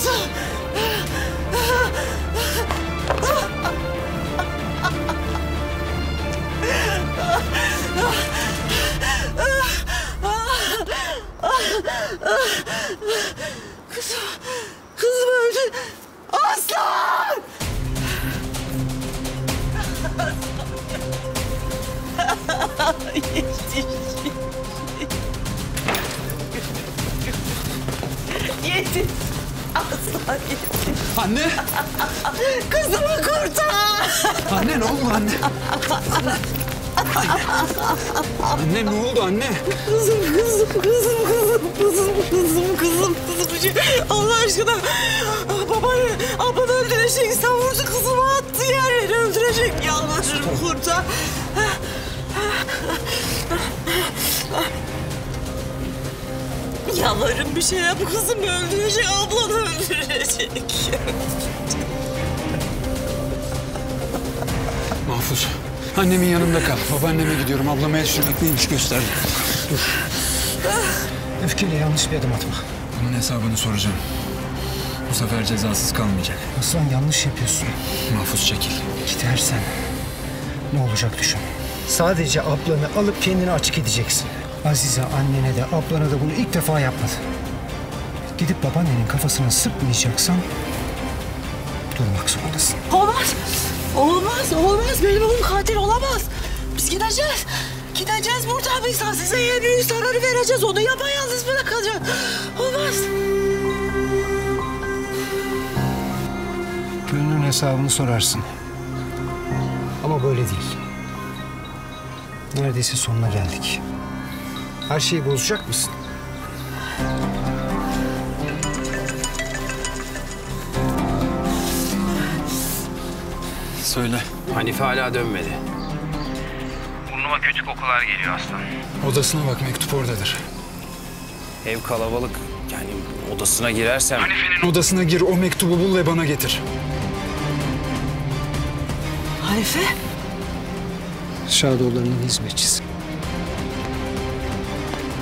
Nasıl? Kızım, kızım öldü. Aslan! Yetiş. Yetiş. Anne! Kızımı kurtar. Anne ne oldu anne? Anne ne oldu anne? Kızım, kızım, kızım, kızım, kızım, kızım, kızım, kızım. Allah aşkına. Babanı, ablanı öldürecek. Sen vurdu kızımı attı yerlere öldürecek. Yalvarırım kurtar. Yalvarırım bir şey yap kızımı öldürecek. Ablanı öldürecek. Mahfuz. Annemin yanında kal. Babaanneme gidiyorum. Ablama el sürmek neymiş gösterdi. Dur. Öfkeyle yanlış bir adım atma. Bunun hesabını soracağım. Bu sefer cezasız kalmayacak. Aslan yanlış yapıyorsun. Mahfuz çekil. Gidersen ne olacak düşün. Sadece ablanı alıp kendini açık edeceksin. Azize annene de ablana da bunu ilk defa yapmadı. Gidip babaannenin kafasına sıkmayacaksan durmak zorundasın. Olmaz. Olmaz, olmaz. Benim oğlum katil olamaz. Biz gideceğiz. Gideceğiz buradan biz en büyük zararı vereceğiz. Onu yapayalnız bırakacağız. Olmaz. Gönlün hesabını sorarsın. Ama böyle değil. Neredeyse sonuna geldik. Her şeyi bozacak mısın? Söyle. Hanife hala dönmedi. Burnuma kötü kokular geliyor aslan. Odasına bak mektup oradadır. Ev kalabalık. Yani odasına girersem... Odasına gir o mektubu bul ve bana getir. Hanife. Şadoğullarının hizmetçisi.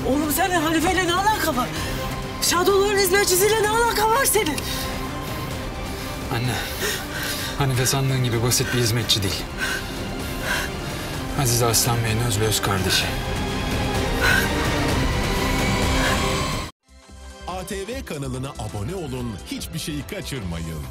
Oğlum senin Hanife'yle ne alaka var? Şadoların hizmetçisiyle ne alaka var senin? Anne. Hanife sandığın gibi basit bir hizmetçi değil. Azize Aslan Bey'in öz ve öz kardeşi. ATV kanalına abone olun, hiçbir şeyi kaçırmayın.